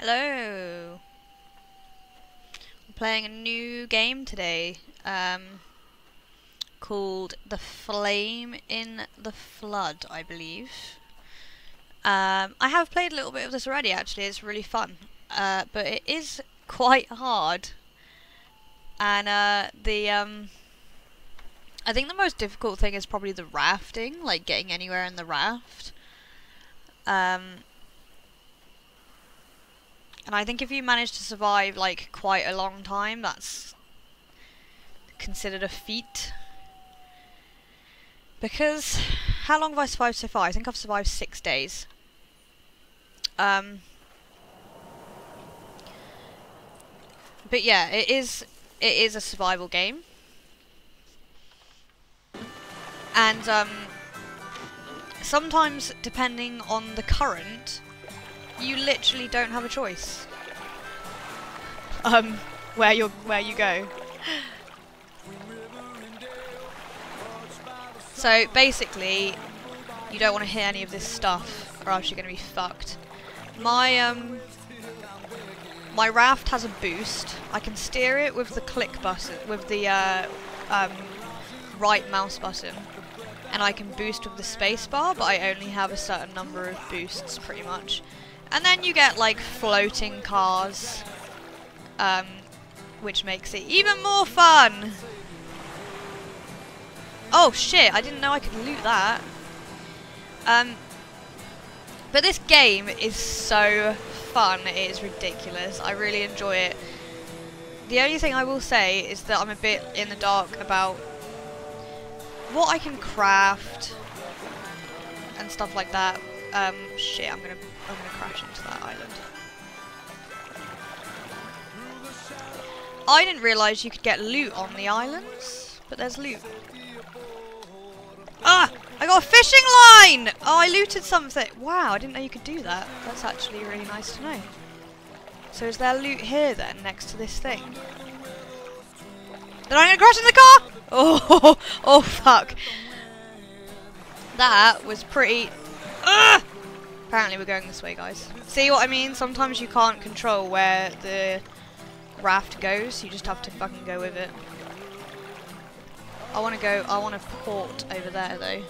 Hello. I'm playing a new game today um, called The Flame in the Flood, I believe. Um, I have played a little bit of this already actually, it's really fun. Uh, but it is quite hard. And uh, the um, I think the most difficult thing is probably the rafting, like getting anywhere in the raft. Um, and I think if you manage to survive like quite a long time, that's considered a feat. Because how long have I survived so far? I think I've survived six days. Um, but yeah, it is it is a survival game. And um, sometimes, depending on the current, you literally don't have a choice. Um, where you where you go. So basically, you don't want to hear any of this stuff, or else you're going to be fucked. My um, my raft has a boost. I can steer it with the click button, with the uh, um, right mouse button, and I can boost with the spacebar, but I only have a certain number of boosts, pretty much. And then you get like floating cars, um, which makes it even more fun. Oh shit, I didn't know I could loot that. Um, but this game is so fun, it is ridiculous. I really enjoy it. The only thing I will say is that I'm a bit in the dark about what I can craft and stuff like that. Um, shit, I'm gonna, I'm gonna crash into that island. I didn't realise you could get loot on the islands, but there's loot. Ah! I got a fishing line! Oh, I looted something. Wow, I didn't know you could do that. That's actually really nice to know. So is there loot here then, next to this thing? Then I'm gonna crash in the car! Oh, oh fuck. That was pretty... Ugh! Apparently we're going this way, guys. See what I mean? Sometimes you can't control where the raft goes. You just have to fucking go with it. I want to go, I want to port over there though.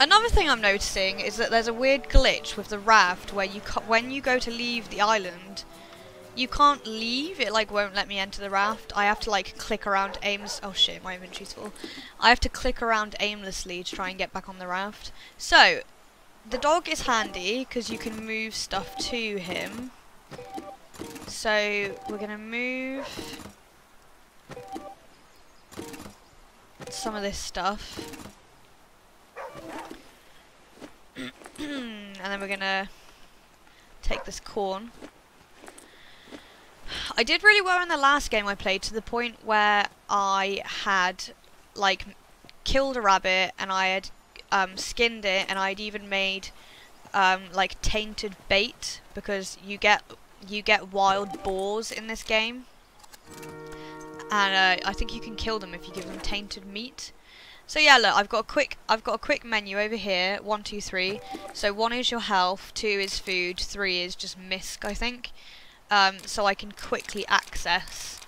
Another thing I'm noticing is that there's a weird glitch with the raft where you when you go to leave the island, you can't leave. It like won't let me enter the raft. I have to like click around aims. Oh shit, my inventory's full. I have to click around aimlessly to try and get back on the raft. So the dog is handy because you can move stuff to him. So we're gonna move some of this stuff. and then we're gonna take this corn. I did really well in the last game I played to the point where I had like killed a rabbit and I had um, skinned it and I'd even made um, like tainted bait because you get you get wild boars in this game and uh, I think you can kill them if you give them tainted meat so yeah, look, I've got a quick, I've got a quick menu over here. One, two, three. So one is your health, two is food, three is just misc, I think. Um, so I can quickly access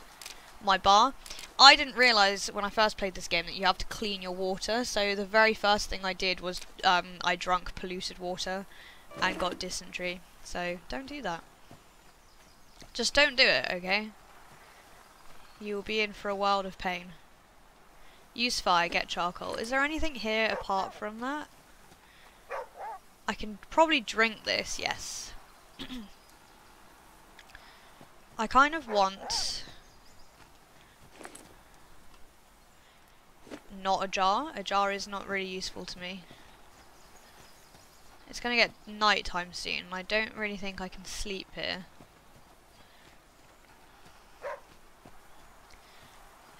my bar. I didn't realise when I first played this game that you have to clean your water. So the very first thing I did was um, I drank polluted water and got dysentery. So don't do that. Just don't do it, okay? You will be in for a world of pain. Use fire, get charcoal. Is there anything here apart from that? I can probably drink this, yes. I kind of want... Not a jar. A jar is not really useful to me. It's going to get night time soon. I don't really think I can sleep here.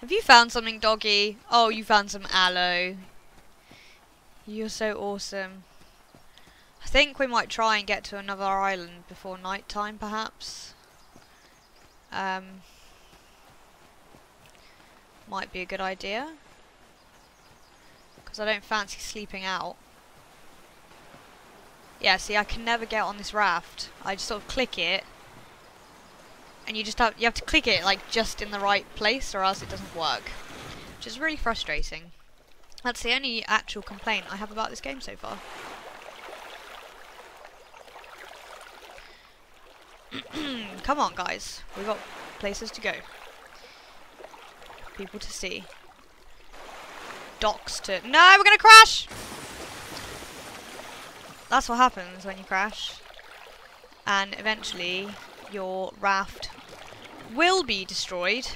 Have you found something, doggy? Oh, you found some aloe. You're so awesome. I think we might try and get to another island before night time, perhaps. Um, might be a good idea. Because I don't fancy sleeping out. Yeah, see, I can never get on this raft. I just sort of click it. And you just have, you have to click it, like, just in the right place, or else it doesn't work. Which is really frustrating. That's the only actual complaint I have about this game so far. Come on, guys. We've got places to go. People to see. Docks to... No, we're going to crash! That's what happens when you crash. And eventually, your raft will be destroyed.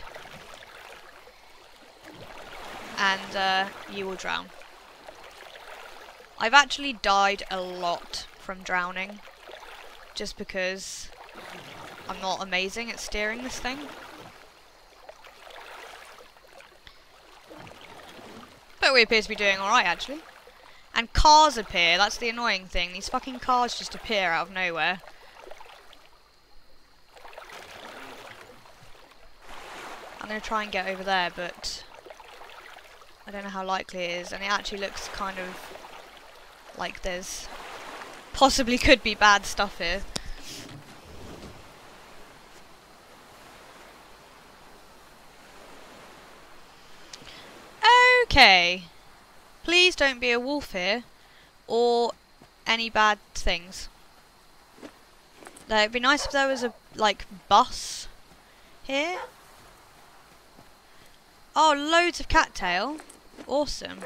And uh, you will drown. I've actually died a lot from drowning. Just because I'm not amazing at steering this thing. But we appear to be doing alright, actually. And cars appear, that's the annoying thing. These fucking cars just appear out of nowhere. I'm going to try and get over there, but I don't know how likely it is. And it actually looks kind of like there's possibly could be bad stuff here. Okay. Please don't be a wolf here. Or any bad things. Now, it'd be nice if there was a, like, bus here. Oh, loads of cattail. Awesome.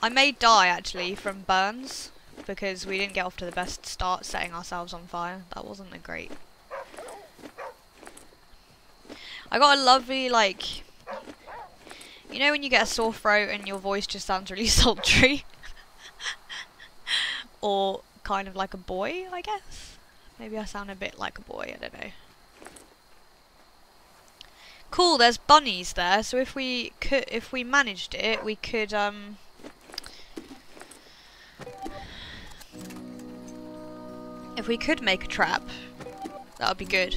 I may die, actually, from burns. Because we didn't get off to the best start setting ourselves on fire. That wasn't a great... I got a lovely, like, you know when you get a sore throat and your voice just sounds really sultry? or kind of like a boy, I guess? Maybe I sound a bit like a boy, I don't know. Cool, there's bunnies there, so if we could if we managed it, we could um if we could make a trap, that would be good.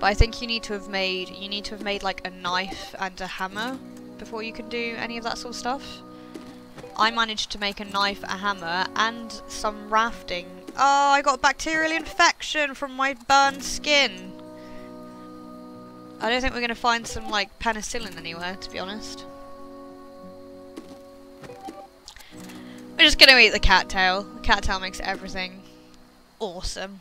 But I think you need to have made you need to have made like a knife and a hammer before you can do any of that sort of stuff. I managed to make a knife, a hammer, and some rafting. Oh, I got a bacterial infection from my burned skin. I don't think we're going to find some, like, penicillin anywhere, to be honest. We're just going to eat the cattail. The cattail makes everything awesome.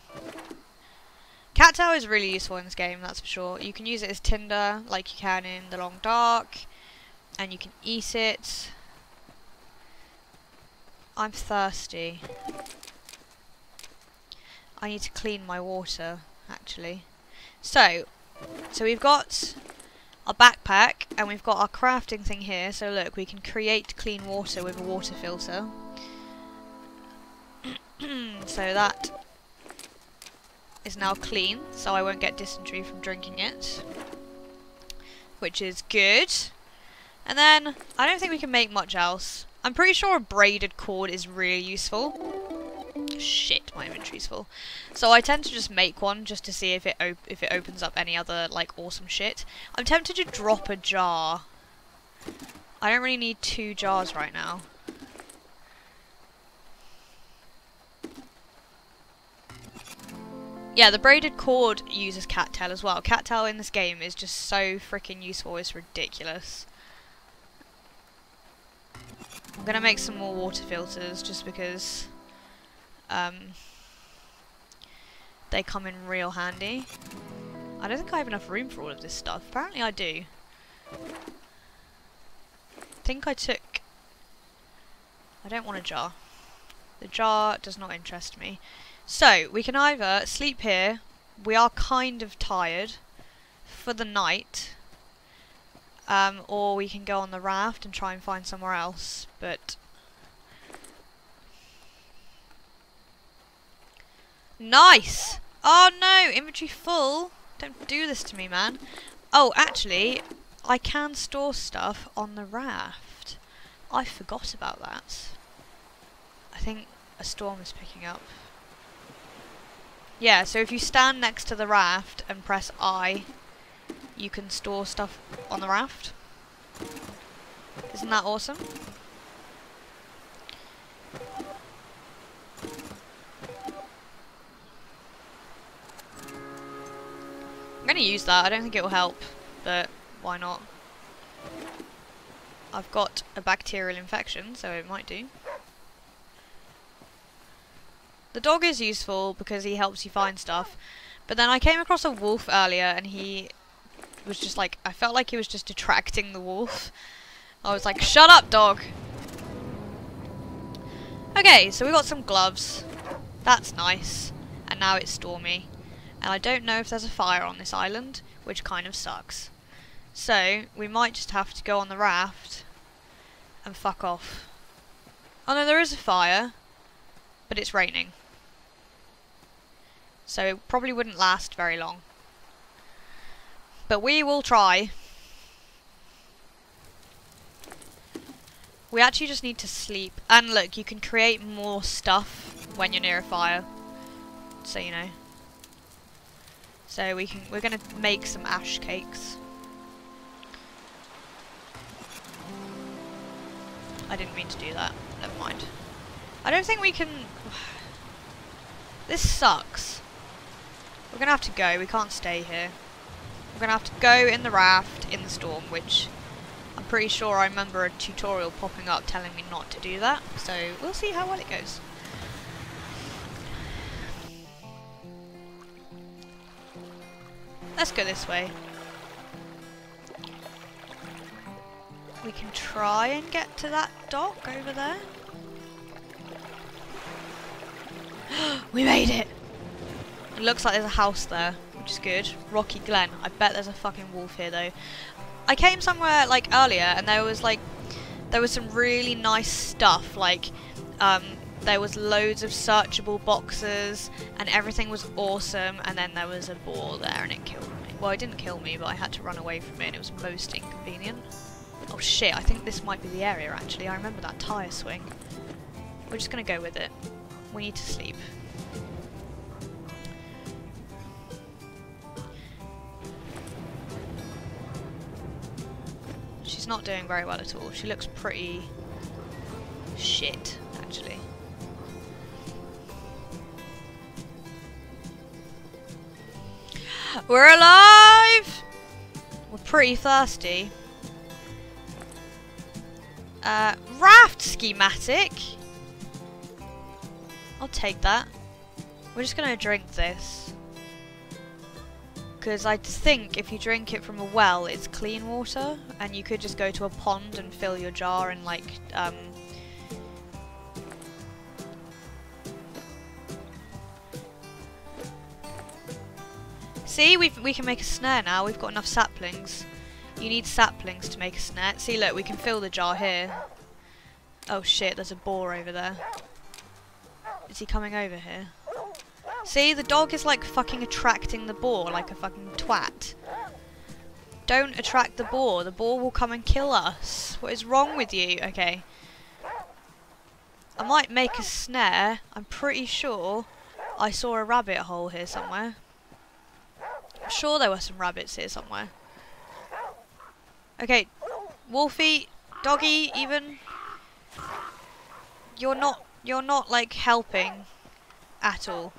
Cattail is really useful in this game, that's for sure. You can use it as tinder, like you can in The Long Dark and you can eat it. I'm thirsty. I need to clean my water, actually. So, so we've got our backpack, and we've got our crafting thing here. So look, we can create clean water with a water filter. so that is now clean, so I won't get dysentery from drinking it. Which is good. And then, I don't think we can make much else. I'm pretty sure a braided cord is really useful. Shit, my inventory's full. So I tend to just make one just to see if it if it opens up any other like awesome shit. I'm tempted to drop a jar. I don't really need two jars right now. Yeah, the braided cord uses cattail as well. Cattail in this game is just so freaking useful, it's ridiculous. I'm going to make some more water filters just because um, they come in real handy. I don't think I have enough room for all of this stuff. Apparently I do. I think I took... I don't want a jar. The jar does not interest me. So, we can either sleep here. We are kind of tired for the night. Um, or we can go on the raft and try and find somewhere else, but... Nice! Oh no, inventory full! Don't do this to me, man. Oh, actually, I can store stuff on the raft. I forgot about that. I think a storm is picking up. Yeah, so if you stand next to the raft and press I, you can store stuff on the raft. Isn't that awesome? I'm going to use that. I don't think it will help, but why not? I've got a bacterial infection, so it might do. The dog is useful because he helps you find stuff, but then I came across a wolf earlier and he was just like, I felt like he was just attracting the wolf. I was like, shut up, dog! Okay, so we got some gloves. That's nice. And now it's stormy and I don't know if there's a fire on this island, which kind of sucks. So, we might just have to go on the raft and fuck off. Oh no, there is a fire, but it's raining. So it probably wouldn't last very long. But we will try. We actually just need to sleep. And look, you can create more stuff when you're near a fire. So you know. So we can we're gonna make some ash cakes. I didn't mean to do that. Never mind. I don't think we can This sucks. We're gonna have to go, we can't stay here. We're gonna have to go in the raft in the storm, which I'm pretty sure I remember a tutorial popping up telling me not to do that, so we'll see how well it goes. Let's go this way. We can try and get to that dock over there. we made it! It looks like there's a house there, which is good. Rocky Glen. I bet there's a fucking wolf here though. I came somewhere like earlier and there was like there was some really nice stuff like um, there was loads of searchable boxes and everything was awesome and then there was a boar there and it killed me. Well, it didn't kill me, but I had to run away from it and it was most inconvenient. Oh shit, I think this might be the area actually. I remember that tyre swing. We're just gonna go with it. We need to sleep. Not doing very well at all. She looks pretty shit, actually. We're alive! We're pretty thirsty. Uh, raft schematic. I'll take that. We're just gonna drink this. Because I think if you drink it from a well, it's clean water. And you could just go to a pond and fill your jar and like, um, See, we we can make a snare now. We've got enough saplings. You need saplings to make a snare. See, look, we can fill the jar here. Oh shit, there's a boar over there. Is he coming over here? See, the dog is like fucking attracting the boar like a fucking twat. Don't attract the boar. The boar will come and kill us. What is wrong with you? Okay. I might make a snare. I'm pretty sure I saw a rabbit hole here somewhere. I'm sure there were some rabbits here somewhere. Okay, Wolfie, Doggy, even. You're not, you're not like helping at all.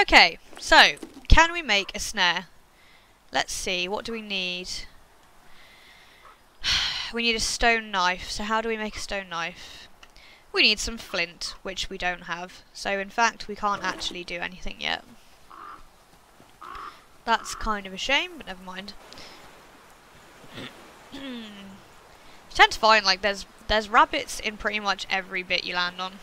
Okay, so, can we make a snare? Let's see, what do we need? we need a stone knife, so how do we make a stone knife? We need some flint, which we don't have. So in fact, we can't actually do anything yet. That's kind of a shame, but never mind. you tend to find like there's there's rabbits in pretty much every bit you land on.